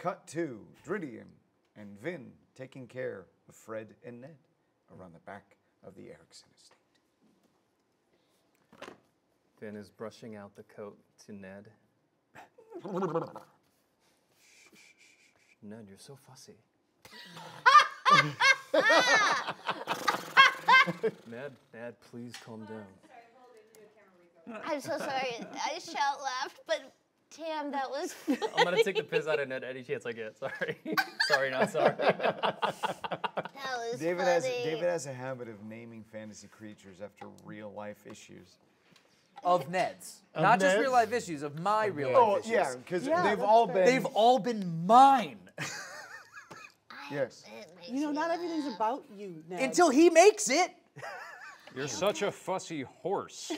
cut to Dridian and Vin taking care of Fred and Ned around the back of the Erickson estate. Vin is brushing out the coat to Ned. Ned, you're so fussy. Ned, Ned, please calm down. I'm so sorry. I shout laughed, but damn, that was. I'm gonna take the piss out of Ned any chance I get. Sorry. sorry, not sorry. That was David funny. has David has a habit of naming fantasy creatures after real life issues. Of Ned's. Of Not just real life issues, of my real life Oh issues. yeah, because Yeah, they've all fair. been. They've all been mine. yes. You know, me not laugh. everything's about you now. Until he makes it. You're such a fussy horse.